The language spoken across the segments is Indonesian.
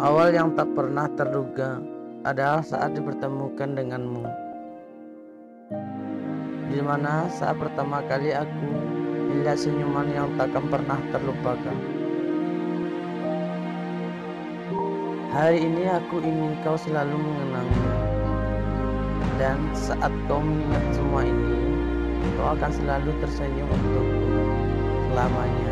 Awal yang tak pernah terduga adalah saat dipertemukan denganmu. Di mana saat pertama kali aku melihat senyuman yang takkan pernah terlupakan. Hari ini aku ingin kau selalu mengenangnya. Dan saat kau mengingat semua ini, kau akan selalu tersenyum untukku selamanya.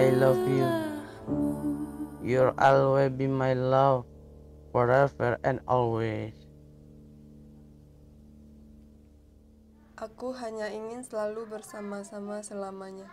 I love you. You'll always be my love, forever and always. Aku hanya ingin selalu bersama-sama selamanya.